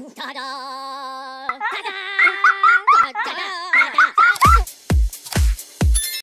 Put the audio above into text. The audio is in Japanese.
ンタラ